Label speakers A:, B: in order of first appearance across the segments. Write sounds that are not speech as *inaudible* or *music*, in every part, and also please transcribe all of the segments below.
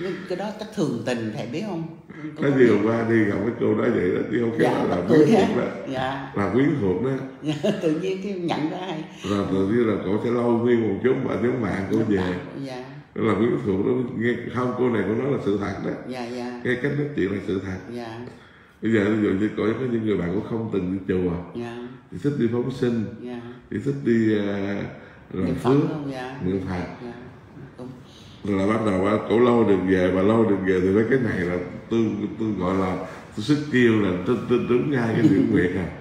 A: nhưng cái đó chắc thường tình thầy biết không?
B: Gì hôm qua đi gặp cái cô nói vậy đó chứ không
A: dạ
B: là quyến thuộc đó.
A: Dạ.
B: Là quyến thuộc đó. *laughs*
A: Dạ, tự nhiên cái nhận ra hay.
B: Rồi tự nhiên là cổ sẽ lâu nguyên một chút mà nhóm bạn cô về.
A: dạ.
B: Đó là quyến thuộc đó. Nghe không cô này cô nói là sự thật đó.
A: Dạ dạ.
B: Cái cách nói chuyện là sự thật.
A: Dạ.
B: Bây giờ ví dụ như có có những người bạn cũng không từng đi chùa
A: dạ.
B: thì thích đi phóng sinh
A: dạ.
B: thì thích đi uh, làm phước
A: dạ.
B: niệm phật.
A: Dạ
B: là bắt đầu á, cổ lâu được về mà lâu được về thì mấy cái này là tôi tôi gọi là tôi sức kêu là tôi, tôi đúng ngay cái điểm nguyện à. *laughs*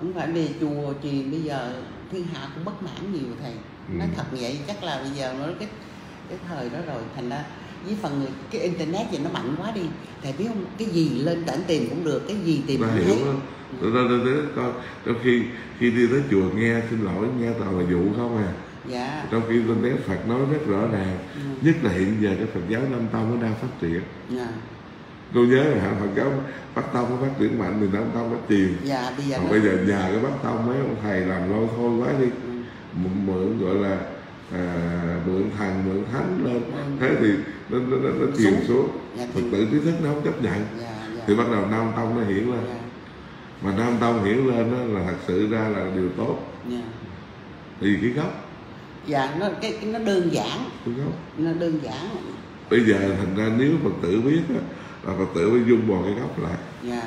A: Không phải đi chùa thì bây giờ thiên hạ cũng bất mãn nhiều thầy.
B: Ừ.
A: nói thật vậy chắc là bây giờ nó cái cái thời đó rồi thành ra với phần người cái internet thì nó mạnh quá đi. Thầy biết không? Cái gì lên tỉnh tìm cũng được cái gì tìm cũng thấy.
B: đó tôi tôi coi trong khi khi đi tới chùa nghe xin lỗi nghe toàn là dụ không à
A: dạ.
B: Trong khi tôi thấy Phật nói rất rõ ràng
A: Ừ.
B: nhất là hiện giờ cái Phật giáo Nam Tông nó đang phát triển.
A: Dạ.
B: Tôi nhớ là Phật giáo Bắc Tông nó phát triển mạnh thì Nam Tông nó chìm.
A: Dạ bây giờ
B: còn bây giờ nhờ cái Bắc Tông mấy ông thầy làm lôi thôi quá đi.
A: Ừ.
B: mượn, gọi là à, mượn thần mượn thánh lên.
A: Ừ.
B: thế thì nó nó nó, nó chìm
A: Xuống.
B: xuống
A: dạ
B: Phật tử trí thức nó không chấp nhận.
A: Dạ dạ.
B: Thì bắt đầu Nam Tông nó hiển lên.
A: Dạ.
B: Mà Nam Tông hiển lên đó là thật sự ra là điều tốt.
A: Dạ.
B: Thì cái gốc
A: dạ nó cái, cái nó đơn giản. Nó đơn giản.
B: Bây giờ thành ra nếu Phật tử biết á, là Phật tử phải dung bò cái gốc lại.
A: Dạ.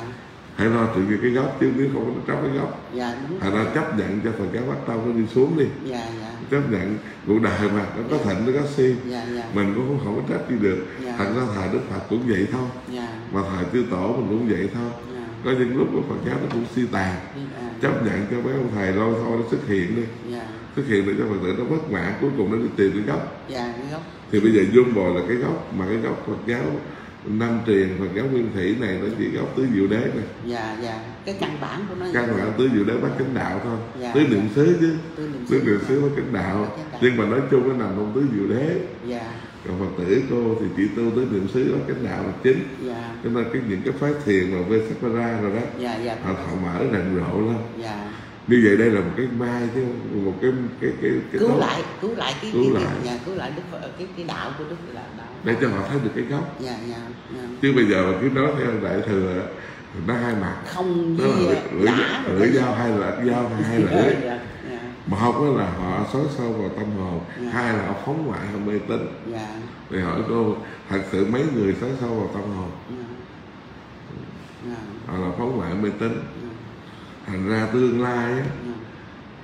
B: Hãy lo tự nhiên cái gốc chứ nếu không có nó tróc cái gốc.
A: Dạ đúng
B: thành ra chấp nhận cho Phật giáo Bắc Tông nó đi xuống đi.
A: Dạ dạ.
B: Chấp nhận cuộc đời mà nó có thịnh nó có suy
A: dạ dạ.
B: Mình cũng không, không có trách gì được.
A: Dạ.
B: thật ra thời Đức Phật cũng vậy thôi.
A: Dạ.
B: Mà thời chư tổ mình cũng vậy thôi.
A: Dạ.
B: Có những lúc của Phật giáo nó cũng suy tàn.
A: Dạ.
B: Chấp nhận cho mấy ông thầy lâu thôi nó xuất hiện đi
A: dạ
B: xuất hiện để cho Phật tử nó bất mãn cuối cùng nó đi tìm cái gốc.
A: Dạ cái gốc.
B: Thì bây giờ dung bò là cái gốc mà cái gốc Phật giáo năm truyền Phật giáo nguyên thủy này nó chỉ gốc tứ diệu đế này
A: dạ dạ. Cái căn bản của nó
B: căn bản tứ diệu đế bắt chánh đạo thôi.
A: Dạ,
B: tứ niệm xứ chứ. Tứ niệm xứ bắt chánh đạo. Nhưng mà nói chung nó nằm trong tứ diệu đế.
A: Dạ.
B: Còn Phật tử cô thì chỉ tu tứ niệm xứ bắt chánh đạo là chính.
A: Dạ.
B: Cho nên cái những cái phái thiền mà vê sắc ra rồi đó
A: dạ dạ.
B: họ, họ mở rầm rộ lên.
A: Dạ
B: như vậy đây là một cái mai chứ một cái cái cái, cái
A: cứu
B: tốt
A: lại cứu lại cái
B: Cứu
A: cái,
B: lại.
A: dạ cứu lại đức cái cái đạo của đức là đạo.
B: Để cho họ thấy được cái gốc.
A: Dạ dạ dạ.
B: Chứ bây giờ mà cứ nói theo đại thừa nó hai mặt.
A: Không
B: nó là lưỡi, lưỡi, dao hai lưỡi dao hai lưỡi.
A: dạ dạ.
B: Một không là họ xói sâu vào tâm hồn
A: Dạ.
B: hai là họ phóng ngoại họ mê tín.
A: Dạ.
B: Thì hỏi cô thật sự mấy người xói sâu vào tâm hồn.
A: Dạ. Dạ.
B: Họ là phóng ngoại mê tín.
A: Dạ
B: thành ra tương lai á
A: dạ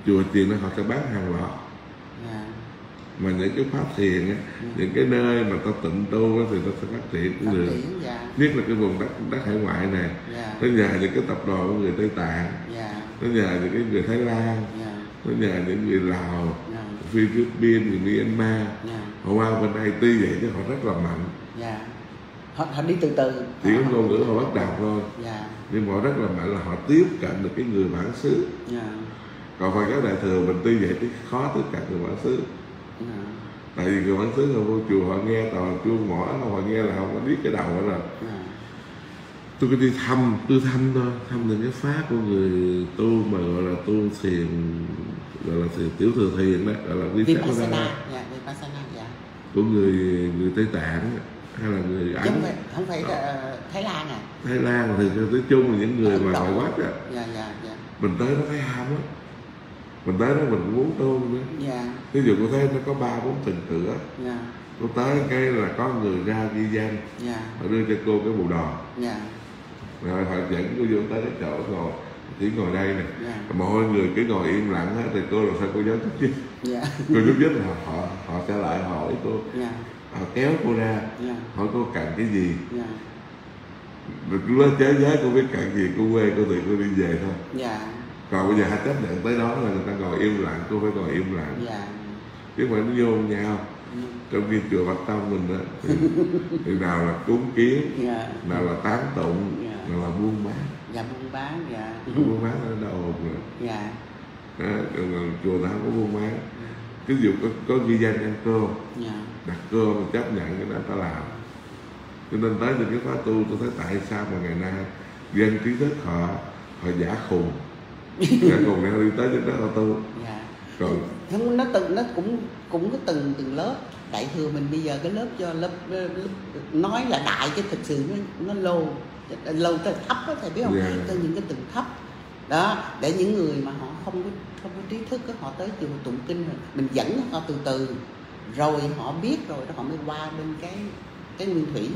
B: chùa chiền nó họ sẽ bán hàng loạt
A: dạ.
B: Mà những cái pháp thiền á những cái nơi mà ta tịnh tu á thì nó sẽ phát triển cũng được.
A: dạ.
B: Nhất là cái vùng đất đất hải ngoại này
A: dạ.
B: Nó nhờ những cái tập đoàn của người tây tạng. Nó nhờ những cái người thái lan. Nó nhờ những người lào philippines người myanmar. Họ qua bên tuy vậy chứ họ rất là mạnh.
A: Họ, họ đi từ từ.
B: Chỉ có ngôn ngữ họ bắt đầu thôi nhưng mà rất là mạnh là họ tiếp cận được cái người bản xứ.
A: Dạ.
B: Còn Phật giáo đại thừa mình tuy vậy chứ khó tiếp cận người bản xứ.
A: Dạ.
B: Tại vì người bản xứ họ vô chùa họ nghe toàn chuông mỏ họ nghe là không có biết cái đầu đó rồi.
A: Dạ.
B: Tôi có đi thăm tôi thăm thôi thăm những cái pháp của người tu mà gọi là tu thiền gọi là thiền, tiểu thừa thiền đó gọi là
A: vipassana.
B: Vipassana
A: vipassana dạ.
B: Của người người tây tạng hay là người ấn
A: phải không phải ờ, thái lan à?
B: Thái lan thì nói chung là những người mà ngoại quốc á.
A: Dạ dạ dạ.
B: Mình tới nó thấy ham á mình tới đó mình cũng muốn tu nữa
A: dạ.
B: Ví dụ cô thấy nó có ba bốn tầng cửa
A: dạ.
B: Cô tới cái là có người ra ghi danh.
A: Dạ.
B: Họ đưa cho cô cái bù đò.
A: Dạ.
B: Rồi họ dẫn cô vô tới cái chỗ ngồi chỉ ngồi đây nè.
A: Dạ.
B: Mọi người cứ ngồi im lặng hết thì cô làm sao cô giáo giúp chứ
A: dạ.
B: Cô giúp giúp là họ họ sẽ lại hỏi cô.
A: Dạ
B: họ kéo cô ra.
A: Dạ.
B: Hỏi cô cần cái gì?
A: Dạ.
B: Rồi lúc đó chế giới cô biết cần gì cô quê cô tự cô đi về thôi.
A: Dạ.
B: Còn bây giờ hãy chấp nhận tới đó là người ta ngồi im lặng cô phải ngồi im lặng.
A: Dạ.
B: Chứ không phải nó vô nhau.
A: Ừ.
B: trong khi chùa Bạch Tông mình đó thì, *laughs* thì nào là cúng kiến
A: dạ.
B: nào là tán tụng
A: Dạ.
B: nào là buôn bán.
A: Dạ buôn bán dạ.
B: Buôn bán ở đầu nữa
A: dạ.
B: Là chùa nào không có buôn bán cái dụ có, có ghi danh ăn cơm.
A: Dạ.
B: Đặt cơm mà chấp nhận cái đó ta làm. Cho nên tới những cái khóa tu tôi thấy tại sao mà ngày nay dân trí thức họ họ giả khùng. *laughs* Giả khùng họ đi tới những đó họ tu.
A: Dạ.
B: Còn
A: không nó từng nó cũng cũng có từng từng lớp. Đại thừa mình bây giờ cái lớp cho lớp, lớp nói là đại chứ thực sự nó nó lâu lâu tới thấp á thầy biết không?
B: Dạ.
A: tới những cái tầng thấp đó để những người mà họ không có không có trí thức đó, họ tới chùa tụng kinh rồi mình dẫn họ từ từ. Rồi họ biết rồi đó họ mới qua bên cái cái nguyên thủy.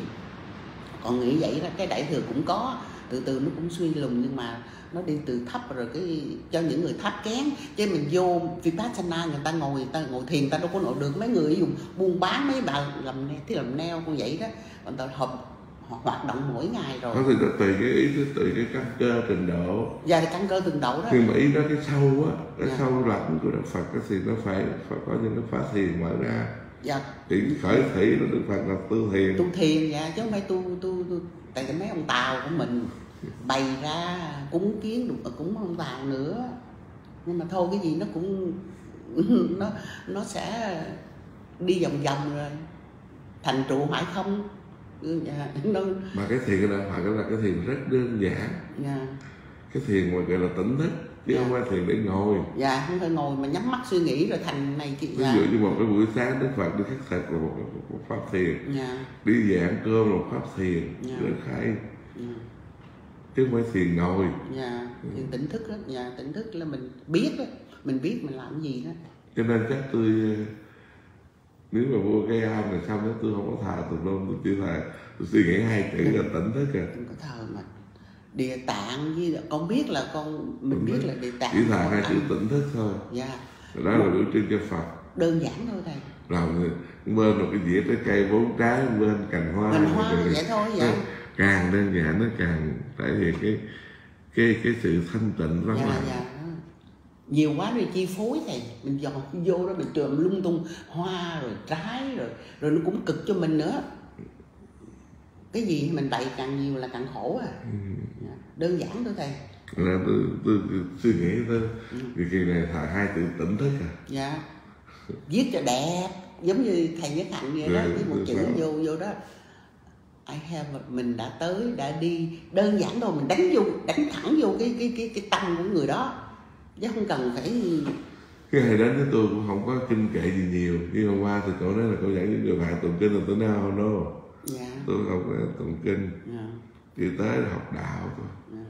A: Còn nghĩ vậy đó cái đại thừa cũng có từ từ nó cũng suy lùng nhưng mà nó đi từ thấp rồi cái cho những người thấp kén. Chứ mình vô vipassana người ta ngồi người ta ngồi thiền người ta đâu có nổi được. Mấy người dùng buôn bán mấy bà làm thế làm neo con vậy đó còn ta học hoạt động mỗi ngày rồi.
B: Có thì nó tùy cái ý tùy cái căn cơ trình độ.
A: Giờ thì căn cơ từng độ đó.
B: Nhưng mà ý đó cái sâu á cái
A: Dạ.
B: sâu lạnh của đức phật á thì nó phải phải có những cái phá thiền mở ra.
A: Dạ.
B: Chỉ khởi thủy là đức phật là tư thiền.
A: Tu thiền dạ chứ không phải tu tu tu. Tại cái mấy ông tàu của mình bày ra cúng kiến được cúng ông tàu nữa. Nhưng mà thôi cái gì nó cũng *laughs* nó nó sẽ đi vòng vòng rồi. Thành trụ hoại không dạ, nó
B: mà cái thiền phật đó là cái thiền rất đơn giản.
A: Dạ,
B: cái thiền mà gọi là tỉnh thức chứ
A: Dạ.
B: không phải thiền để ngồi.
A: Dạ không phải ngồi mà nhắm mắt suy nghĩ rồi thành này chị
B: ví
A: dạ,
B: dụ như một cái buổi sáng đức phật đi khắc thực là một, một, một pháp thiền.
A: Dạ,
B: đi giảng cơm là một pháp thiền.
A: Dạ.
B: rất hay.
A: Dạ.
B: chứ không phải thiền ngồi.
A: Dạ thì tỉnh thức đó. Dạ tỉnh thức là mình biết đó. Mình biết mình làm cái gì đó.
B: Cho nên chắc tôi nếu mà mua cái am này xong đó tôi không có thà tùm lum tôi chỉ thà tôi suy nghĩ hai chữ là *laughs* tỉnh thức à.
A: Đừng có thờ mà. Địa tạng với con biết là con mình biết là địa tạng
B: chỉ thà hai chữ tỉnh thức thôi.
A: Dạ.
B: Đó là biểu trưng cho phật.
A: đơn giản thôi thầy.
B: Làm bên một cái dĩa trái cây bốn trái bên cành hoa
A: mình hoa
B: rồi-
A: vậy thôi dạ
B: càng đơn giản nó càng thể hiện cái cái cái sự thanh tịnh vắng
A: dạ dạ nhiều quá rồi chi phối thầy mình dò vô đó mình trộm lung tung hoa rồi trái rồi rồi nó cũng cực cho mình nữa. Cái gì mình bày càng nhiều là càng khổ à.
B: Ừ.
A: dạ. đơn giản thôi thầy.
B: Là tôi, tôi, suy nghĩ tới
A: Ừ.
B: vì kỳ này thà hai chữ tỉnh thức à.
A: Dạ. Viết cho đẹp giống như thầy nhất hạnh vậy đó
B: Rồi,
A: với một chữ vô vô đó. I have mình đã tới đã đi. Đơn giản thôi mình đánh vô đánh thẳng vô cái cái cái cái tâm của người đó chứ không cần phải
B: cái ngày đến với tôi cũng không có kinh kệ gì nhiều. Nhưng hôm qua thì cậu nói là cậu dẫn những người bạn tụng kinh là tôi không đâu.
A: Dạ.
B: Tôi không có tụng kinh.
A: Dạ.
B: Chỉ tới là học đạo thôi.
A: Dạ.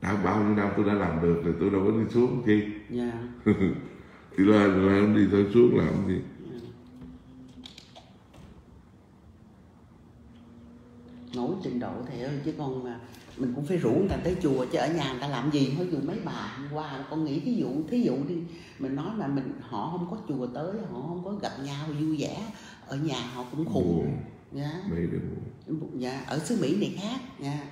B: Đã bao nhiêu năm tôi đã làm được rồi tôi đâu có đi xuống chi.
A: Dạ. *laughs*
B: Thì lên lên đi thôi xuống làm gì
A: nổi trình độ ơi chứ còn mà mình cũng phải rủ người ta tới chùa chứ ở nhà người ta làm gì? Ví dụ mấy bà hôm qua con nghĩ thí dụ thí dụ đi. Mình nói mà mình họ không có chùa tới họ không có gặp nhau vui vẻ. Ở nhà họ cũng khùng. Dạ. Dạ. Ở xứ mỹ này khác nha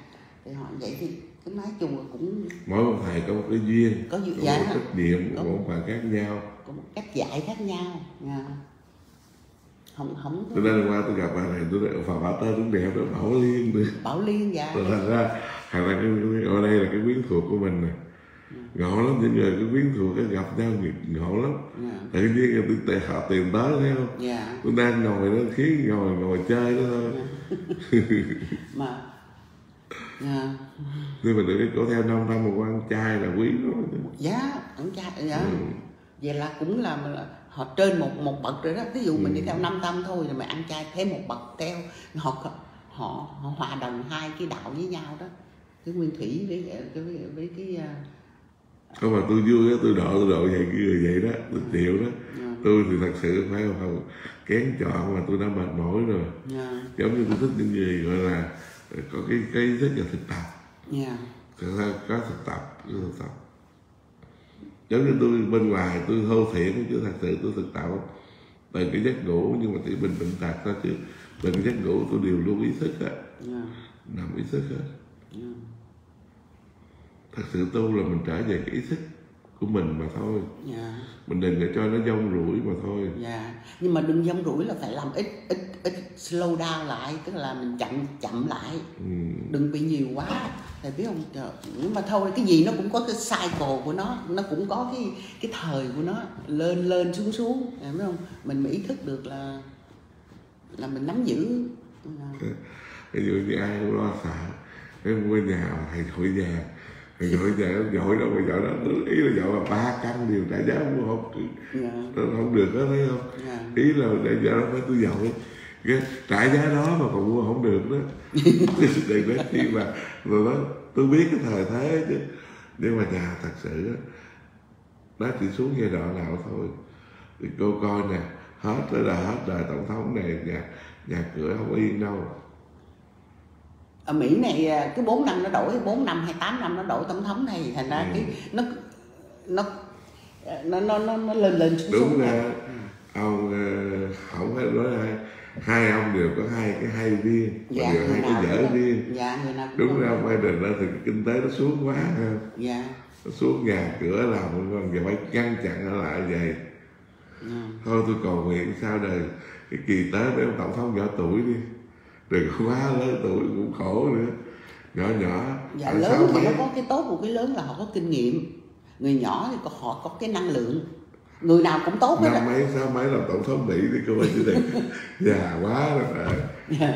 A: thì họ vậy thì cái mái chùa cũng
B: mỗi một thầy có một cái duyên
A: có duyên dạ.
B: một trách nhiệm của một phần khác nhau.
A: Có một cách dạy khác nhau nha không không
B: cho nên qua tôi gặp bà này tôi nói phật bà tên cũng đẹp đó bảo liên nữa.
A: Bảo liên dạ.
B: Rồi thành ra thành ra cái, ở đây là cái quyến thuộc của mình nè. Ngộ lắm những người cái quyến thuộc cái gặp nhau nghiệp ngộ lắm.
A: Dạ.
B: Tự nhiên người ta họ tìm tới thấy không?
A: Dạ.
B: Tôi đang ngồi đó khiến ngồi ngồi chơi đó thôi. *laughs*
A: Mà dạ.
B: Nhưng mà được cái cổ theo năm năm một con trai là quý lắm.
A: Dạ ông cha dạ.
B: Ừ.
A: vậy là cũng là họ trên một một bậc rồi đó. Ví dụ mình đi
B: Ừ.
A: theo năm tâm thôi rồi mà ăn chay thêm một bậc theo. Họ họ, họ hòa đồng hai cái đạo với nhau đó. Cái nguyên thủy với cái với, với cái à,
B: không mà tôi vui á tôi độ tôi độ vậy cái người vậy đó. Tôi chịu đó.
A: Dạ,
B: tôi thì thật sự phải không kén chọn mà tôi đã mệt mỏi rồi.
A: Dạ,
B: giống như tôi thích những người gọi là có cái cái thức là thực tập.
A: Dạ,
B: Thật ra có thực tập có thực tập giống như tôi bên ngoài tôi thô thiển chứ thật sự tôi thực tập từ cái giấc ngủ nhưng mà chỉ bình bệnh tật thôi chứ. Từng giấc ngủ tôi đều luôn ý thức á.
A: Dạ,
B: nằm ý thức á.
A: Dạ.
B: thật sự tu là mình trở về cái ý thức của mình mà thôi.
A: Dạ.
B: mình đừng để cho nó dông rủi mà thôi.
A: Dạ nhưng mà đừng dông rủi là phải làm ít ít ít slow down lại tức là mình chậm chậm lại.
B: Ừ.
A: đừng bị nhiều quá thầy biết không? Trời, nhưng mà thôi cái gì nó cũng có cái cycle của nó nó cũng có cái cái thời của nó lên lên xuống xuống thầy biết không? Mình mới ý thức được là là mình nắm giữ.
B: Ví dụ như ai cũng lo sợ cái mua nhà thầy hội vàng gọi nhà gọi đâu mà gọi đó ý là gọi là ba căn điều trả giá mua không
A: dạ.
B: nó không được đó thấy không?
A: Dạ.
B: Ý là để cho nó phải tôi dội cái trả giá đó mà còn mua không được đó. Đừng nói chi mà rồi đó tôi biết cái thời thế chứ. Nhưng mà nhà thật sự á nó chỉ xuống giai đoạn nào thôi. Thì cô coi nè hết là hết đời tổng thống này nhà nhà cửa không yên đâu
A: ở Mỹ này à, cứ 4 năm nó đổi 4 năm hay 8 năm nó đổi tổng thống này thành ra
B: Ừ.
A: cái nó nó nó nó nó, nó lên lên xuống
B: đúng
A: xuống
B: ra ông ờ, không phải nói hai hai ông đều có hai cái hay riêng và
A: dạ
B: đều hai cái dở riêng.
A: dạ người nào cũng
B: đúng ra Biden đó thì kinh tế nó xuống quá ha.
A: Dạ.
B: Nó xuống nhà cửa làm còn giờ phải ngăn chặn nó lại vậy.
A: Dạ.
B: thôi tôi cầu nguyện sao đời cái kỳ tới mấy ông tổng thống nhỏ tuổi đi đừng quá lớn tuổi cũng khổ nữa. Nhỏ nhỏ.
A: Dạ
B: Tại
A: lớn
B: sao
A: thì
B: mấy-
A: nó có cái tốt của cái lớn là họ có kinh nghiệm. Người nhỏ thì có họ có cái năng lượng. Người nào cũng tốt hết
B: năm mấy sáu mấy làm tổng thống mỹ thì cô ấy chứ đừng *laughs* già quá rồi. Trời.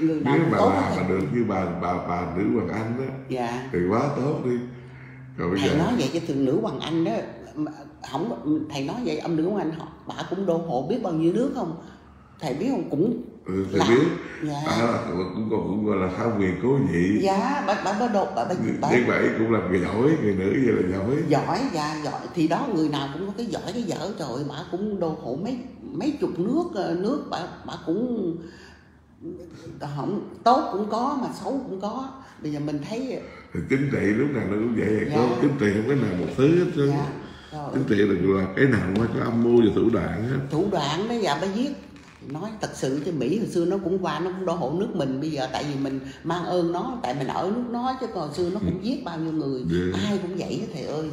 A: người nào
B: nếu mà
A: tốt hết
B: mà được như bà bà bà nữ hoàng anh đó
A: dạ.
B: thì quá tốt đi. Còn
A: thầy
B: giờ
A: nói vậy cho thường nữ hoàng anh đó không thầy nói vậy ông nữ hoàng anh họ bà cũng đô hộ biết bao nhiêu nước không? Thầy biết không? Cũng
B: ừ, thì
A: làm
B: biết.
A: Dạ.
B: Là cũng còn cũng gọi là tham quyền cố vị
A: dạ bà bà bà đột bà bà,
B: mà ấy cũng làm người giỏi người nữ vậy là giỏi.
A: Giỏi dạ giỏi. Thì đó người nào cũng có cái giỏi cái dở. Trời bà cũng đô hộ mấy mấy chục nước ờ, nước. Bà bà cũng không tốt cũng có mà xấu cũng có. Bây giờ mình thấy
B: thì chính trị lúc nào nó cũng vậy
A: Dạ.
B: có chính trị không cái nào một thứ hết trơn.
A: Dạ.
B: Chính trị là, là cái nào cũng phải có âm mưu và thủ đoạn hết.
A: Thủ đoạn đó dạ bà giết nói thật sự cho mỹ hồi xưa nó cũng qua nó cũng đổ hộ nước mình. Bây giờ tại vì mình mang ơn nó tại mình ở nước nó chứ còn xưa nó cũng giết bao nhiêu người.
B: Dạ.
A: ai cũng vậy thầy ơi.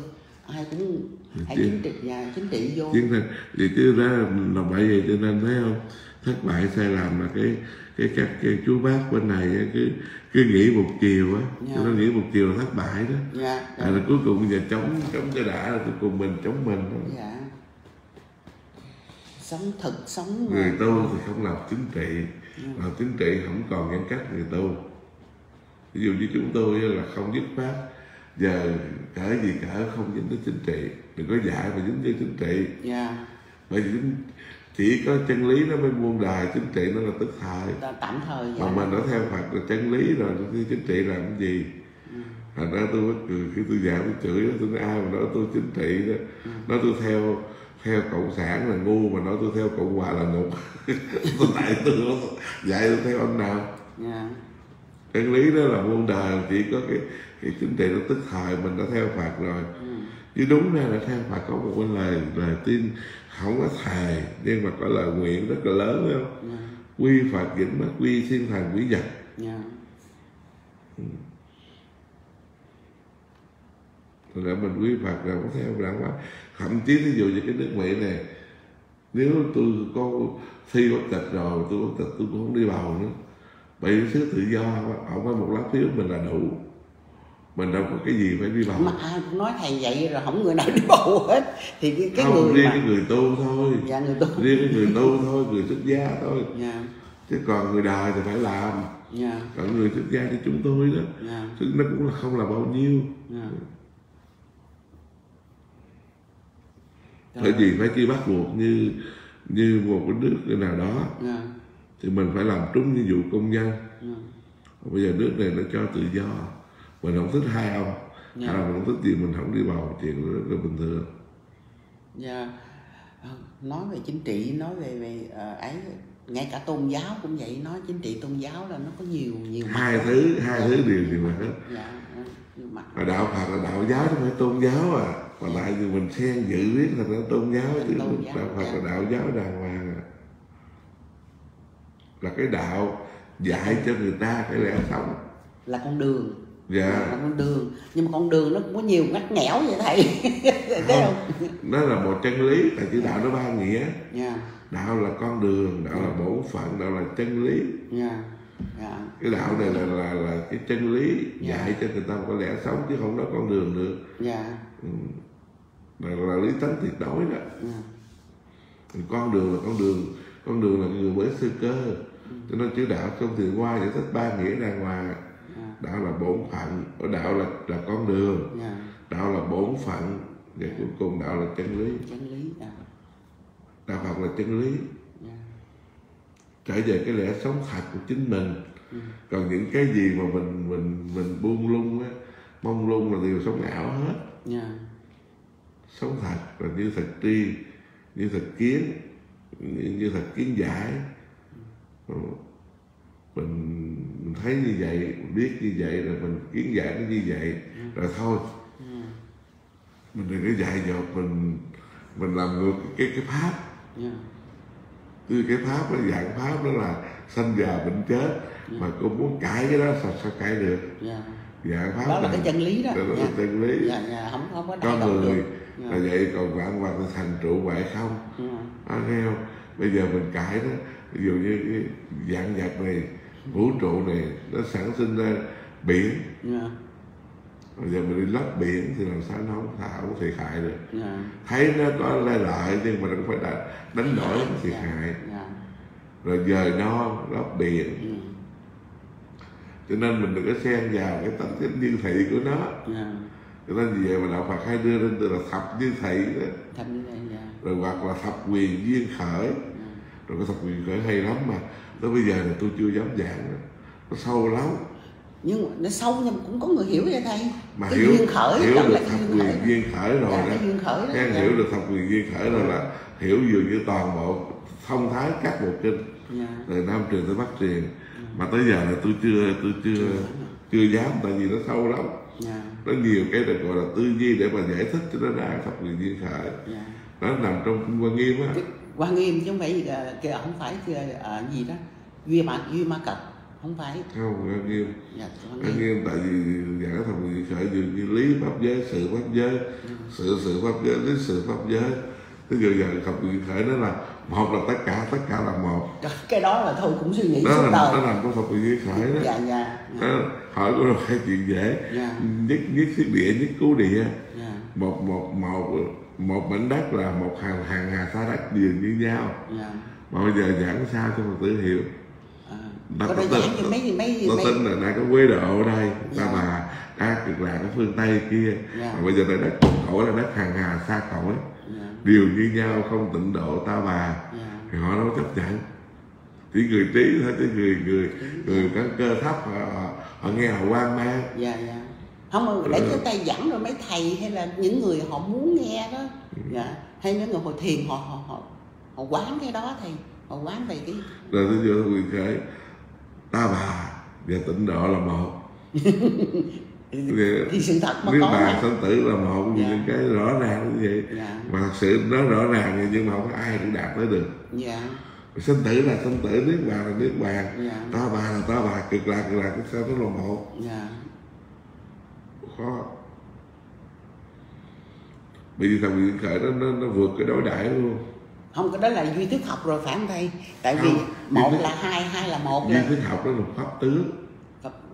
A: Ai cũng hãy chính trị nhà chính trị vô.
B: chiến thành vì chứ ra là bởi vậy cho nên thấy không? Thất bại sai lầm là cái cái các cái chú bác bên này cứ cứ nghĩ một chiều á.
A: Dạ.
B: cho nó nghĩ một chiều thất bại đó.
A: Dạ
B: à, là cuối cùng giờ chống chống cho đã là cuối cùng mình chống mình thôi.
A: Sống thực sống
B: người tu thì không làm chính trị làm chính trị không còn ngăn cách người tu. Ví dụ như chúng tôi là không dứt phát giờ cỡ gì cỡ không dính tới chính trị. Đừng có dạy mà dính tới chính trị.
A: Dạ.
B: Bởi vì chỉ có chân lý nó mới muôn đời chính trị nó là tức thời.
A: Tạm thời
B: mà
A: dạ
B: mình đã theo Phật là chân lý rồi thì chính trị làm cái gì? Thành ra tôi bất cười khi tôi giảng tôi chửi tôi nói ai mà nói tôi chính trị đó nói tôi theo theo cộng sản là ngu mà nói tôi theo cộng hòa là ngục *laughs* tôi tại tôi dạy tôi theo ông nào?
A: Dạ.
B: Chân lý đó là muôn đời chỉ có cái cái chính trị nó tức thời mình đã theo Phật rồi. Chứ đúng ra là theo Phật có một cái lời lời tin không có thề nhưng mà có lời nguyện rất là lớn phải không?
A: Dạ.
B: Quy Phật vĩnh mất quy thiên thần quý vật.
A: Dạ.
B: Rồi là mình quy Phật là có theo đảng quá thậm chí ví dụ như cái nước Mỹ này nếu tôi có thi quốc tịch rồi tôi quốc tịch tôi cũng không đi bầu nữa. Bởi vì thứ tự do không phải một lá phiếu mình là đủ. Mình đâu có cái gì phải đi bầu.
A: Mà ai cũng nói thầy vậy rồi không người nào đi bầu hết. Thì cái, cái
B: không
A: người
B: riêng
A: mà
B: cái người tu thôi.
A: Dạ người tu.
B: Riêng cái người tu thôi người xuất gia thôi.
A: Dạ.
B: Chứ còn người đời thì phải làm.
A: Dạ.
B: Còn người xuất gia như chúng tôi đó.
A: Dạ.
B: Thì nó cũng là không là bao nhiêu.
A: Dạ
B: bởi vì phải chỉ bắt buộc như như một cái nước nào đó
A: dạ
B: thì mình phải làm trúng nhiệm vụ công nhân.
A: Dạ
B: bây giờ nước này nó cho tự do. Mình không thích hai ông.
A: Dạ.
B: hai ông không thích gì mình không đi bầu chuyện rất là bình thường.
A: Dạ. Ờ, nói về chính trị nói về về ờ, ấy ngay cả tôn giáo cũng vậy. Nói chính trị tôn giáo là nó có nhiều nhiều mặt.
B: Hai thứ hai thứ điều gì mà hết.
A: Dạ nhiều mặt.
B: Đạo Phật là đạo giáo chứ không phải tôn giáo à còn lại thì mình xen dự biết là nó tôn giáo chứ.
A: Tôn giáo,
B: đạo Phật
A: dạ.
B: là đạo giáo đàng hoàng à. Là cái đạo dạy cho người ta cái lẽ sống.
A: Là con đường.
B: Dạ.
A: Là con đường. Nhưng mà con đường nó cũng có nhiều ngắt nghẽo vậy thầy. *laughs* Thấy không
B: nó là một chân lý tại chữ đạo nó ba nghĩa.
A: Dạ.
B: Đạo là con đường đạo là bổn phận đạo là chân lý.
A: Dạ. Dạ.
B: Cái đạo này là là là cái chân lý
A: Dạ.
B: dạy cho người ta một cái lẽ sống chứ không nói con đường được.
A: Dạ
B: là, là lý tánh tuyệt đối đó.
A: Dạ
B: con đường là con đường con đường là người mới sư cơ. Cho nên chữ đạo trong thiền hoa giải thích ba nghĩa đàng hoàng.
A: Dạ.
B: Đạo là bổn phận ở đạo là là con đường.
A: Dạ.
B: Đạo là bổn phận và cuối cùng đạo là chân lý.
A: Chân lý dạ.
B: Đạo phật là chân lý.
A: Dạ.
B: Trở về cái lẽ sống thật của chính mình.
A: Ừ.
B: còn những cái gì mà mình mình mình buông lung á mong lung là đều sống ảo hết.
A: Dạ
B: sống thật là như thật tri như thật kiến như, như thật kiến giải. Ờ, mình mình thấy như vậy mình biết như vậy rồi mình kiến giải nó như vậy rồi thôi.
A: Ừ.
B: mình đừng có dạy dột mình mình làm ngược cái cái pháp.
A: Dạ.
B: Chứ cái pháp nó dạng pháp đó là sanh già bệnh chết mà cô muốn cãi cái đó sao sao cãi được?
A: Dạ.
B: Dạng pháp
A: đó là cái chân lý đó.
B: đó là
A: dạ.
B: chân lý.
A: Dạ dạ không không có
B: con người
A: được dạ.
B: là vậy còn vạn vật là thành trụ ngoại không?
A: Dạ.
B: Anh thấy không? Bây giờ mình cãi đó. Ví dụ như cái dạng vật này vũ trụ này nó sản sinh ra biển.
A: Dạ.
B: Bây giờ mình đi lấp biển thì làm sao nó không thả không thiệt hại được.
A: Dạ.
B: Thấy nó có lợi lợi nhưng mà nó không phải là đánh đổi nó thiệt hại.
A: Dạ.
B: Rồi dời no lấp biển.
A: Ừ.
B: cho nên mình đừng có xen vào cái tánh cái như thị của nó.
A: Dạ
B: cho nên vì vậy mà đạo Phật hay đưa lên từ là thập như thị đó.
A: thành như vậy dạ.
B: Rồi hoặc là thập quyền duyên khởi.
A: Dạ.
B: Rồi cái thập quyền khởi hay lắm mà. Tới bây giờ là tôi chưa dám giảng nữa. nó sâu lắm.
A: Nhưng mà nó sâu nhưng cũng có người hiểu vậy thầy.
B: Mà
A: cái
B: hiểu
A: duyên khởi
B: hiểu được
A: là
B: thập quyền duyên khởi rồi
A: dạ,
B: đó.
A: duyên khởi đó dạ.
B: hiểu được thập quyền duyên khởi rồi là hiểu dường như toàn bộ thông thái các bộ kinh.
A: Dạ.
B: Từ nam truyền tới bắc truyền. Mà tới giờ là tôi chưa tôi chưa chưa dám tại vì nó sâu lắm
A: dạ.
B: Nó nhiều cái được gọi là tư duy để mà giải thích cho nó ra thập quyền duyên khởi.
A: Dạ.
B: Nó nằm trong kinh quan nghiêm á.
A: Quan nghiêm chứ không phải cái không phải cái, ờ, gì đó. Duy ma duy ma cật không phải.
B: Không quan nghiêm.
A: Dạ quan nghiêm.
B: Tại vì giải thập duyên khởi dường như lý pháp giới sự pháp giới. Sự sự pháp giới lý sự pháp giới. Dụ giờ thập quyền duyên khởi nó là một là tất cả tất cả là một.
A: Cái đó là thôi cũng suy nghĩ
B: đó là
A: đời.
B: nằm trong thập quyền duyên khởi đó.
A: Dạ dạ dạ.
B: Đó, hỏi hai chuyện dễ.
A: Dạ.
B: Nhất nhất thiết địa nhất cứu địa.
A: Dạ.
B: Một một một một mảnh đất là một hàng hàng hà sa đất đều như nhau.
A: Dạ.
B: Mà bây giờ giảng sao cho Phật tử hiểu?
A: À. Có
B: có
A: đơn
B: tên-
A: giản như mấy mấy
B: nó
A: mấy
B: tính là đã có quế độ ở đây. Ta
A: Dạ.
B: bà đã cực lạc ở phương tây kia.
A: Dạ.
B: mà bây giờ là đất cõi là đất hàng hà xa cõi đều như nhau không tịnh độ ta bà.
A: Dạ.
B: Thì họ đâu chấp nhận chỉ người trí thôi chứ người người người có cơ thấp họ, họ, nghe họ quan mang.
A: Dạ dạ. Không để
B: Ừ.
A: cho tay dẫn rồi mấy thầy hay là những người họ muốn nghe đó.
B: Ừ.
A: dạ. Hay những người hồi thiền họ họ họ họ quán cái đó thầy. Họ quán về cái
B: rồi tôi vô quyền khởi ta bà và tịnh độ là một *laughs* Thì-
A: thì sự thật mà
B: nếu bà
A: mà.
B: sanh tử là một vì
A: Dạ.
B: những cái rõ ràng như vậy.
A: Dạ.
B: Mà thật sự nó rõ ràng vậy nhưng mà không có ai cũng đạt tới được.
A: Dạ.
B: Sanh tử là sanh tử niết bàn là niết bàn
A: dạ.
B: Ta bà là ta bà cực lạc cực lạc sao nó là một.
A: Dạ.
B: Khó. Bởi vì thằng quyền khởi nó, nó, nó vượt cái đối đãi luôn.
A: Không cái đó là duy thức học rồi phải không thầy? Tại vì
B: Không,
A: một
B: duy thức-
A: là hai hai là một
B: duy thức học nó là pháp tướng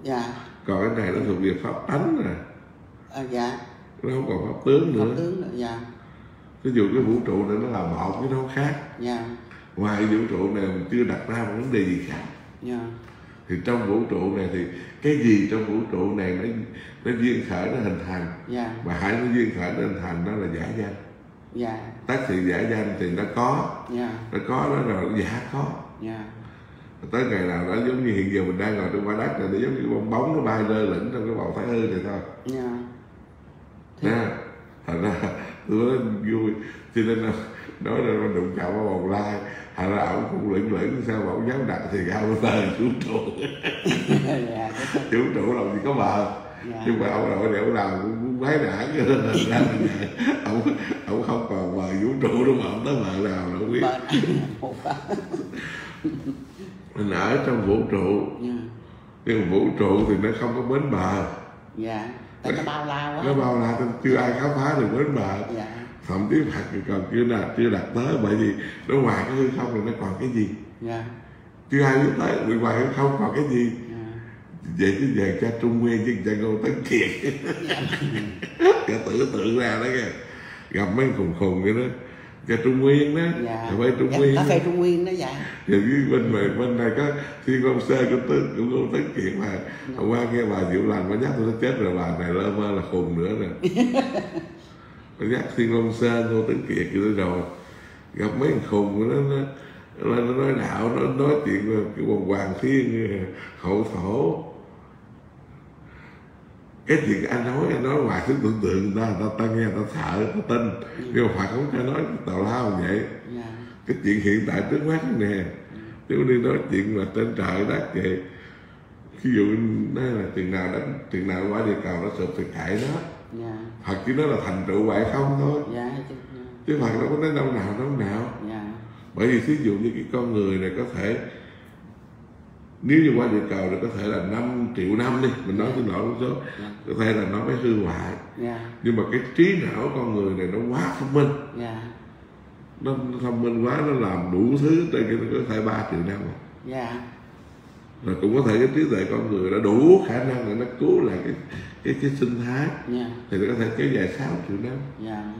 A: dạ
B: còn cái này nó thuộc về pháp tánh rồi
A: à, dạ.
B: Nó không còn pháp tướng
A: pháp
B: nữa
A: tướng nữa dạ.
B: Ví dụ cái vũ trụ này nó là một cái nó khác.
A: Dạ.
B: Ngoài vũ trụ này mình chưa đặt ra một vấn đề gì khác.
A: Dạ.
B: Thì trong vũ trụ này thì cái gì trong vũ trụ này nó nó duyên khởi nó hình thành?
A: Dạ.
B: Mà hãy nó duyên khởi nó hình thành nó là giả danh.
A: Dạ.
B: Tác sự giả danh thì nó có.
A: Dạ.
B: Nó có nó rồi giả có.
A: Dạ
B: tới ngày nào đó giống như hiện giờ mình đang ngồi trên quả đất này nó giống như bong bóng nó bay lơ lửng trong cái bầu thái hư này thôi.
A: Dạ. Thì-
B: nha. Thành ra *laughs* tôi nói vui. Cho nên nói là nó đụng chạm vào bầu lai. Thành ra ổng cũng lửng lửng sao mà ổng dám đặt thì cao tờ vũ trụ. *laughs*
A: Dạ
B: vũ trụ làm gì có bờ
A: dạ.
B: Nhưng mà ông nội này ông làm cũng quái đản. *laughs* Ra ông ông không còn bờ vũ trụ đâu mà ông tới bờ nào đâu biết mình ở trong vũ trụ.
A: Dạ.
B: Nhưng vũ trụ thì nó không có bến bờ.
A: Dạ. Tại nó bao la quá.
B: Nó bao la chưa ai khám phá được bến bờ.
A: Dạ.
B: Thậm chí Phật thì còn chưa đạt chưa đạt tới bởi vì nó ngoài cái hư không thì nó còn cái gì?
A: Dạ.
B: Chưa ai biết tới vì ngoài hư không còn cái gì?
A: Dạ.
B: Vậy chứ về cha Trung Nguyên chứ cha Ngô Tấn Kiệt.
A: Dạ. *laughs*
B: Cái tưởng tượng ra đó kìa. Gặp mấy khùng khùng vậy đó cà trung nguyên đó.
A: Dạ.
B: Cà phê trung
A: dạ,
B: nguyên
A: cà phê trung nguyên đó dạ.
B: Cái bên này bên này có thiên long sơn của tư của ngô tấn kiệt mà. Hôm qua nghe bà diệu lành bà nhắc tôi nó chết rồi bà này lơ mơ là khùng nữa rồi *laughs* bà nhắc thiên long sơn ngô tấn kiệt rồi rồi. Gặp mấy thằng khùng nó nó nó, nó nói đạo nó nói chuyện về cái quần hoàng thiên hậu thổ cái chuyện anh nói anh nói ngoài sức tưởng tượng người ta người ta, ta nghe người ta sợ người ta tin. Nhưng mà Phật không cho nói tào lao như vậy.
A: Dạ.
B: Cái chuyện hiện tại trước mắt nè. Chứ đi nói chuyện mà trên trời đất vậy ví dụ nói là chừng nào đánh chừng nào quả địa cầu nó sụp thì kệ nó.
A: Dạ.
B: Phật chỉ nói là thành tựu vậy không thôi.
A: Dạ chứ-
B: Phật đâu có nói đâu nào đâu nào.
A: Dạ.
B: Bởi vì ví dụ như cái con người này có thể nếu như qua địa cầu thì có thể là 5 triệu năm đi mình nói xin lỗi một số có thể là nó mới hư hoại.
A: Dạ.
B: Nhưng mà cái trí não con người này nó quá thông minh.
A: Dạ.
B: Nó, nó thông minh quá nó làm đủ thứ trên cái nó có thể 3 triệu năm rồi.
A: dạ.
B: Rồi cũng có thể cái trí tuệ con người đã đủ khả năng để nó cứu lại cái cái cái sinh thái.
A: Dạ.
B: Thì nó có thể kéo dài 6 triệu năm.
A: Dạ.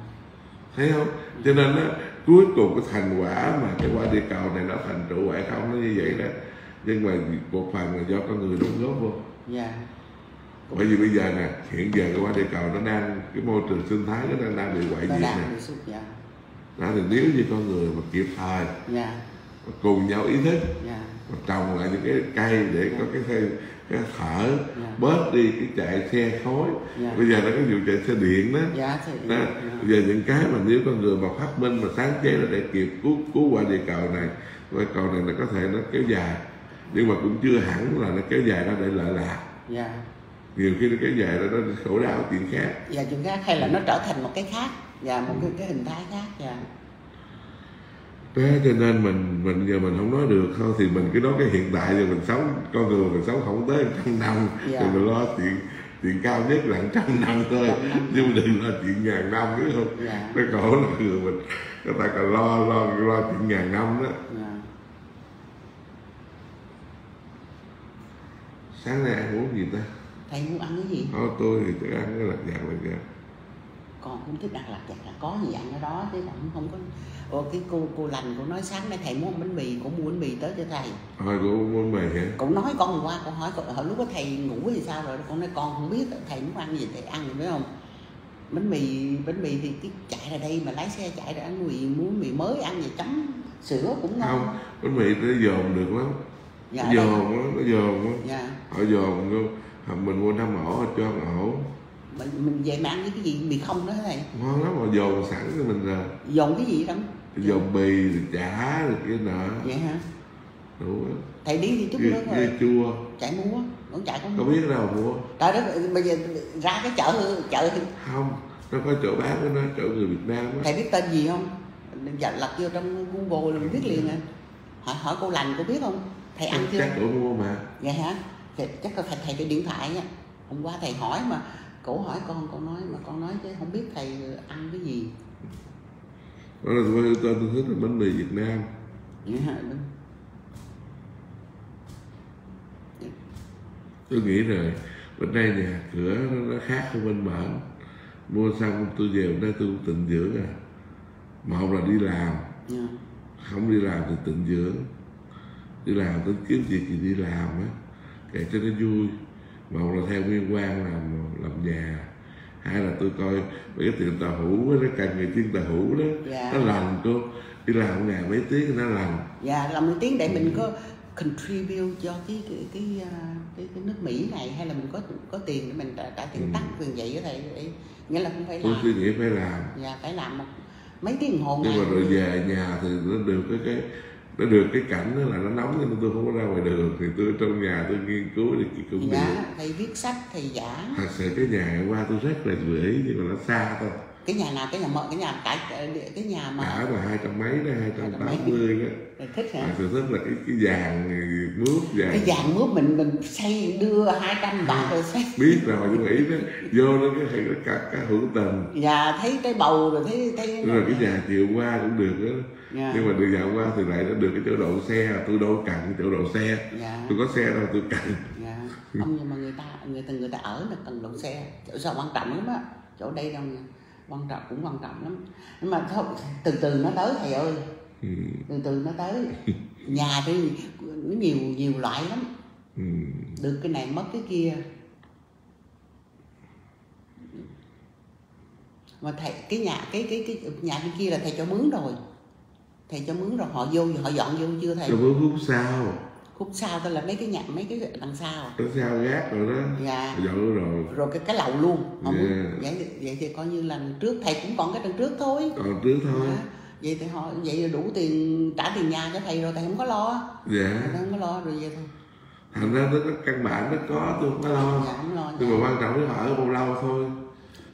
B: Thấy không? Cho nên á cuối cùng cái thành quả mà cái quả địa cầu này nó thành tựu hay không nó như vậy đó nhưng mà một phần là do con người đóng góp vô.
A: Dạ.
B: Bởi vì bây giờ nè hiện giờ cái quả địa cầu nó đang cái môi trường sinh thái nó đang đang bị hoại
A: nó
B: diệt
A: đang
B: nè.
A: dạ.
B: Đó thì nếu như con người mà kịp thời
A: dạ.
B: mà cùng nhau ý thức
A: dạ.
B: mà trồng lại những cái cây để có cái cái, cái thở
A: Dạ.
B: bớt đi cái chạy xe khói
A: Dạ.
B: bây giờ nó có vụ chạy xe điện đó.
A: Dạ thì
B: đó.
A: dạ.
B: bây giờ những cái mà nếu con người mà phát minh mà sáng chế là để kịp cứu cứu quả địa cầu này quả cầu này nó có thể nó kéo dài nhưng mà cũng chưa hẳn là nó kéo dài ra để lợi lạc
A: dạ.
B: Nhiều khi nó kéo dài ra nó khổ đau chuyện khác.
A: Dạ chuyện khác hay là nó trở thành một cái khác. Dạ một cái cái hình thái khác dạ.
B: Thế cho nên mình mình giờ mình không nói được. Thôi thì mình cứ nói cái hiện tại giờ mình sống. Con người mình sống không tới trăm năm
A: Dạ.
B: thì mình lo chuyện chuyện cao nhất là trăm năm thôi. Nhưng mà đừng lo chuyện ngàn năm biết không?
A: Dạ.
B: nó khổ là người mình. Người ta còn lo lo lo chuyện ngàn năm đó.
A: Dạ
B: sáng nay ăn uống gì ta?
A: Thầy muốn ăn cái gì?
B: Thôi tôi thì chắc ăn cái lặt vặt là vặt
A: con cũng thích ăn lặt vặt là có gì ăn ở đó chứ cũng không có. Ồ, cái cô cô lành cô nói sáng nay thầy muốn bánh mì cũng mua bánh mì tới cho thầy.
B: Thôi cô muốn mày hả?
A: Cũng nói con hôm qua con hỏi con hỏi lúc đó thầy ngủ thì sao rồi? Con nói con không biết thầy muốn ăn gì thầy ăn phải không? Bánh mì bánh mì thì cái chạy ra đây mà lái xe chạy ra ăn mì muốn mì mới ăn gì chấm sữa cũng ngon.
B: Không bánh mì nó dồn được lắm
A: dạ,
B: nó dồn á nó dồn á
A: dạ.
B: Họ dồn vô mình mua năm ổ cho một ổ
A: mình, mình về mà ăn với cái gì mì không đó thầy.
B: Ngon lắm mà dồn sẵn cho mình rồi.
A: Dồn cái gì đó.
B: Dồn mì rồi chả rồi cái nọ.
A: Vậy hả?
B: Đủ á
A: thầy đi thì chút nữa rồi
B: chua.
A: Chạy mua con chạy con
B: có biết đâu mua
A: trời đất bây giờ ra cái chợ chợ thì
B: không nó có chỗ bán của nó chỗ người Việt Nam á.
A: Thầy biết tên gì không? Dạ lật vô trong google là mình biết liền à. Hỏi hỏi cô lành cô biết không thầy ăn chưa?
B: chắc chỗ mua mà.
A: Vậy hả? Thì chắc là thầy thầy cái điện thoại á. Hôm qua thầy hỏi mà cổ hỏi con con nói mà con nói chứ không biết thầy ăn cái gì.
B: Đó là tôi tôi tôi thích là bánh mì Việt Nam.
A: Hả? Đúng
B: tôi nghĩ rồi bên đây nhà cửa nó, nó khác hơn bên bển. Mua xong tôi về bên đây tôi cũng tịnh dưỡng à. Một là đi làm.
A: Dạ.
B: Không đi làm thì tịnh dưỡng đi làm tính kiếm việc gì đi làm á kể cho nó vui. Một là theo nguyên quan làm làm nhà. Hai là tôi coi mấy cái tiệm tàu hũ á, nó cần người chuyên tàu hũ đó
A: Dạ.
B: nó lành cô. Đi làm một ngày mấy tiếng nó lành.
A: Dạ làm một tiếng để mình có contribute cho cái cái cái à, cái, cái nước Mỹ này hay là mình có có tiền để mình trả, trả tiền
B: Ừ.
A: tắc tiền vậy thầy nghĩa là không phải
B: tôi
A: làm.
B: suy nghĩ phải làm.
A: Dạ phải làm một mấy tiếng đồng hồ
B: nhưng mà rồi về nhà thì nó được cái cái nó được cái cảnh đó là nó nóng nên tôi không có ra ngoài đường. Thì tôi ở trong nhà tôi nghiên cứu thì cũng được
A: dạ thầy viết sách thầy giảng.
B: Thật sự cái nhà ngày qua tôi rất là gửi nhưng mà nó xa thôi.
A: Cái nhà nào? Cái nhà mở cái nhà tại cái nhà mà
B: cả mà hai trăm mấy đó hai trăm
A: Hai trăm
B: tám mươi đó.
A: Thầy thích hả?
B: Mà tôi thích là cái cái vàng mướp vàng.
A: Cái vàng mướp mình mình xây đưa 200 bạc rồi xây.
B: biết rồi nhưng mà ý nó vô nó cái hay nó cả cả hữu tình
A: dạ thấy cái bầu rồi thấy thấy
B: rồi cái nhà chiều qua cũng được đó
A: dạ.
B: Nhưng mà được dạo qua thì lại nó được cái chỗ đậu xe tôi đâu cần cái chỗ đậu xe.
A: Dạ.
B: Tôi có xe đâu tôi cần
A: dạ. Không nhưng mà người ta người ta người ta ở là cần đậu xe. Chỗ sao quan trọng lắm á? Chỗ đây đâu nha. Quan trọng cũng quan trọng lắm. Nhưng mà thôi từ từ nó tới thầy ơi.
B: Ừ.
A: từ từ nó tới. Nhà thì nhiều nhiều loại lắm.
B: Ừ.
A: được cái này mất cái kia. Mà thầy cái nhà cái cái cái nhà bên kia là thầy cho mướn rồi thầy cho mướn rồi họ vô họ dọn vô chưa thầy?
B: Bữa phút sau.
A: Khúc sau tức là mấy cái nhà mấy cái đằng sau.
B: Nó sao gác rồi đó.
A: Dạ.
B: Dọn rồi.
A: Rồi cái cái lầu luôn. Họ mướn
B: Yeah.
A: vậy, vậy thì coi như là trước thầy cũng còn cái lần trước thôi.
B: Còn trước thôi.
A: Dạ. vậy thì họ vậy là đủ tiền trả tiền nhà cho thầy rồi thầy không có lo.
B: Dạ.
A: Thầy không có lo rồi vậy thôi.
B: Thành ra nó, căn bản nó có tôi không có lo.
A: Dạ không lo
B: nhưng mà quan trọng là ở bao lâu thôi.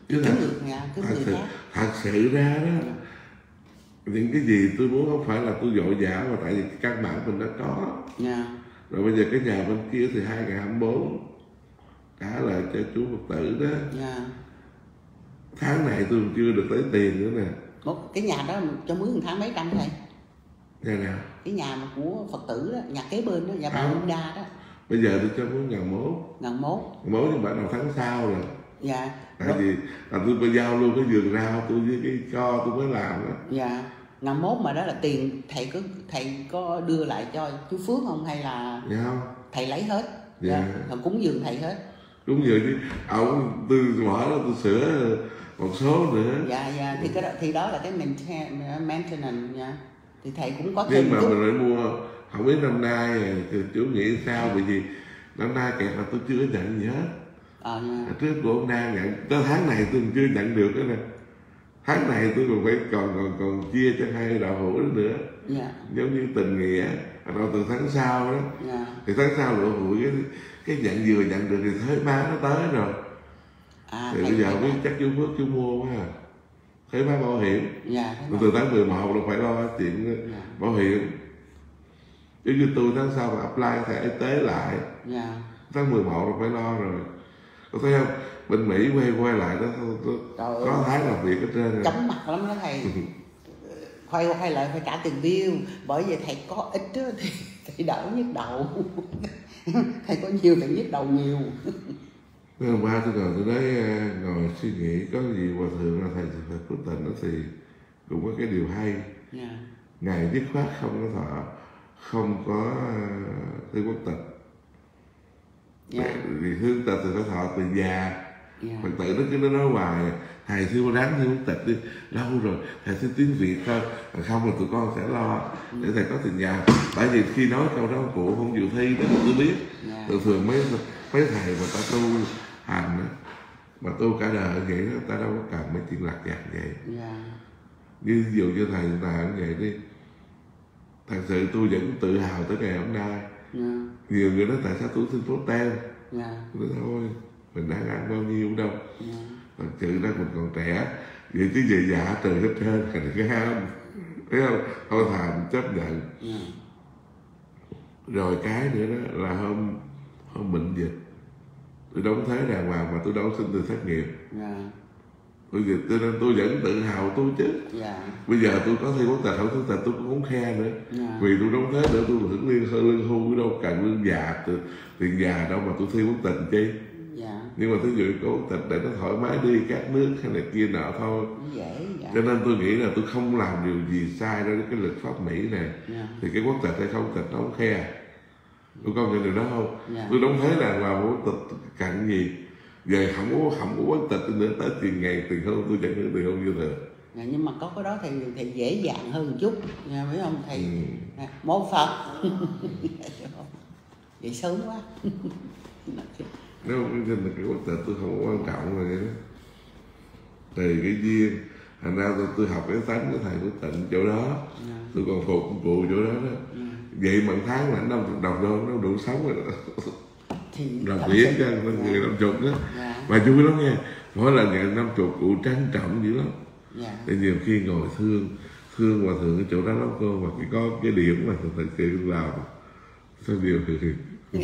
B: Chứ
A: nhà kiếm
B: thật, thật sự ra đó những cái gì tôi muốn không phải là tôi vội vã mà tại vì cái căn bản mình đã có.
A: Dạ.
B: Rồi bây giờ cái nhà bên kia thì 2024 trả lại cho chú Phật tử đó.
A: Dạ.
B: Tháng này tôi chưa được tới tiền nữa nè.
A: Một cái nhà đó cho mướn một tháng mấy trăm thầy?
B: Nhà nào?
A: Cái nhà mà của phật tử đó nhà kế bên đó nhà bà
B: À.
A: Linda đó.
B: Bây giờ tôi cho muốn ngàn mốt.
A: Ngàn mốt.
B: Mốt nhưng bắt đầu tháng sau rồi.
A: Dạ.
B: Tại
A: rồi,
B: vì là tôi phải giao luôn cái vườn rau tôi với cái co tôi mới làm đó.
A: Dạ ngàn mốt mà đó là tiền thầy có thầy có đưa lại cho chú Phước không hay là
B: nghe không.
A: thầy lấy hết?
B: Dạ.
A: Thầy cúng dường thầy hết.
B: Đúng vậy chứ. Ông tôi mở đó tôi sửa một số nữa.
A: Dạ dạ. Thì cái đó thì đó là cái maintenance nha. Thì thầy cũng có
B: nhưng mà
A: chút.
B: mình lại mua không biết năm nay thì chú nghĩ sao? Bởi vì năm nay kẹt là tôi chưa nhận gì hết.
A: Ờ nha.
B: trước của ông đang nhận tới tháng này tôi chưa nhận được đó nè tháng này tôi còn phải còn còn còn chia cho hai đạo hữu nữa.
A: Dạ.
B: Giống như tình nghĩa. Rồi từ tháng sau đó
A: dạ.
B: thì tháng sau đạo hữu cái cái nhận vừa nhận được thì thuế má nó tới rồi.
A: À
B: thì bây giờ biết chắc chú phước chú mua quá à. Thuế má bảo hiểm.
A: Dạ thế
B: từ tháng 11 là phải lo chuyện
A: Dạ.
B: bảo hiểm. Giống như tôi tháng sau mà apply thẻ y tế lại
A: dạ.
B: tháng 11 là phải lo rồi có thấy không? Bên Mỹ quay quay lại đó tôi,
A: Trời ơi.
B: có tháng làm việc ở trên
A: chóng mặt lắm đó thầy. *laughs* Khoai quay lại phải trả tiền bill. Bởi vì thầy có ít á thì *laughs* thầy đỡ nhức đầu. *laughs* Thầy có nhiều thầy nhức đầu nhiều.
B: Ngày hôm qua tôi còn tôi đấy à, ngồi suy nghĩ có gì hòa thượng là thầy thầy quyết định đó thì cũng có cái điều hay.
A: Dạ.
B: Ngài dứt khoát không có thọ không có thư quốc tịch
A: dạ.
B: Vì tịch thì phải thọ từ già.
A: Dạ.
B: Phật tử nó cứ nó nói hoài thầy thư ráng thư quốc tịch đi lâu rồi thầy thư tiếng việt thôi còn không là tụi con sẽ lo. Để thầy có tiền nhà. Tại vì khi nói câu đó cụ không chịu thi đó tôi biết.
A: Dạ.
B: Thường thường mấy mấy thầy mà ta tu hành mà tu cả đời vậy đó ta đâu có cần mấy chuyện lặt vặt vậy.
A: Dạ.
B: Như ví dụ như thầy ta cũng vậy đi thật sự tôi vẫn tự hào tới ngày hôm nay.
A: Dạ
B: nhiều người nói tại sao tôi xin tốt
A: dạ.
B: Tôi nói thôi mình đang ăn bao nhiêu đâu.
A: Dạ.
B: Thật sự ra mình còn trẻ. Vậy chứ về già trời hết trơn thành cái ham. Thấy không? Thôi thà mình chấp nhận.
A: Dạ.
B: Rồi cái nữa đó là hôm hôm bệnh dịch. Tôi đóng thuế đàng hoàng mà tôi có xin từ thất nghiệp
A: dạ
B: tôi dịch cho nên tôi vẫn tự hào tôi chứ.
A: Dạ.
B: Bây giờ tôi có thi quốc tịch không quốc tịch tôi cũng không khe nữa.
A: Dạ.
B: Vì tôi đóng thuế nữa tôi hưởng lương hơn lương hưu đâu cần lương già từ tiền già đâu mà tôi thi quốc tịch chi.
A: Dạ.
B: Nhưng mà tôi dự có quốc tịch để nó thoải mái đi các nước hay này kia nọ thôi.
A: Dễ dạ.
B: Cho nên tôi nghĩ là tôi không làm điều gì sai đối với cái luật pháp mỹ này
A: dạ.
B: Thì cái quốc tịch hay không quốc tịch nó không khe. Tôi công nhận điều đó không?
A: Dạ.
B: Tôi đóng thuế đàng hoàng quốc tịch cạnh gì về không có không có quốc tịch nữa tới tiền ngày tiền hôn tôi chẳng hưởng tiền hôn như thường
A: Dạ, nhưng mà có cái đó thì thì dễ dàng hơn một chút nha biết không? Thầy
B: Ừ.
A: à, mô phật. *laughs* Vậy sớm quá. *laughs*
B: Nếu không là cái quốc tịch tôi không có quan trọng rồi vậy đó tùy cái duyên. Thành ra tôi, tôi học cái tánh của thầy của tịnh chỗ đó.
A: Dạ,
B: tôi còn phục vụ chỗ đó đó.
A: Dạ.
B: vậy mà tháng là năm chục đồng đô nó đủ sống rồi đó *laughs*
A: thì
B: làm
A: thật
B: việc
A: sự-
B: cho người năm chục đó.
A: Dạ.
B: Mà vui lắm nha mỗi lần nhận năm chục cụ trang trọng dữ lắm.
A: Dạ.
B: Để nhiều khi ngồi thương thương mà thường cái chỗ đó lắm cô mà cái có cái điểm mà thật sự làm sao điều thì *laughs*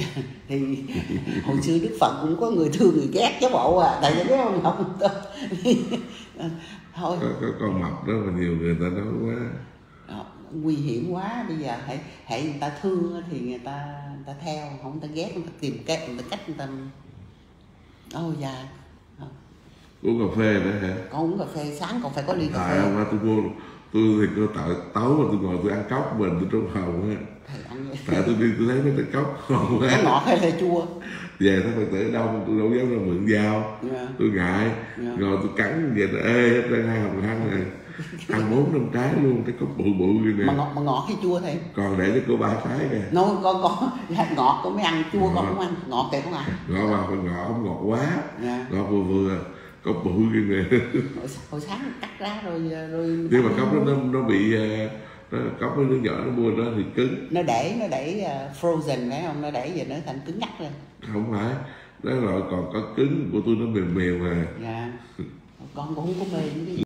A: thì hồi xưa đức phật cũng có người thương người ghét chứ bộ à tại vì biết không không thôi.
B: Có, có con mập đó mà nhiều người ta nói quá
A: nguy hiểm quá bây giờ hãy hãy người ta thương á thì người ta người ta theo không người ta ghét người ta tìm cách người ta cách người ta ôi dạ Ờ.
B: uống cà phê nữa hả?
A: Con uống cà phê sáng còn phải có ly cà phê.
B: qua tôi mua tôi thì tôi tạo tấu mà tôi ngồi tôi ăn cốc mình tôi trong phòng á tại tôi đi tôi thấy mấy cái cốc
A: có
B: quá.
A: ngọt hay là chua?
B: Về thấy phật tử đông tôi đâu dám ra mượn dao
A: Dạ.
B: tôi ngại.
A: Dạ.
B: ngồi tôi cắn về nó ê hết trơn hai hồng răng này *laughs* ăn bốn năm trái luôn cái cốc bự bự như
A: mà
B: nè
A: ngọt mà ngọt hay chua thầy
B: còn để cho cô ba trái kìa
A: nấu con con *laughs* ngọt con mới ăn chua con không ăn ngọt thì không ăn.
B: Ngọt vào phải ngọt không ngọt quá.
A: Dạ.
B: ngọt vừa vừa cốc bự như nè. *laughs*
A: Hồi, hồi sáng cắt ra rồi rồi
B: nhưng mà cốc đó nó nó bị ờ, nó cốc nó nhỏ nó mua nó thì cứng.
A: Nó để nó để uh, frozen đấy không? Nó để giờ nó thành cứng ngắt rồi
B: không phải đó là còn có cứng của tôi nó mềm mềm mà
A: dạ. Con cũng không có mê những cái gì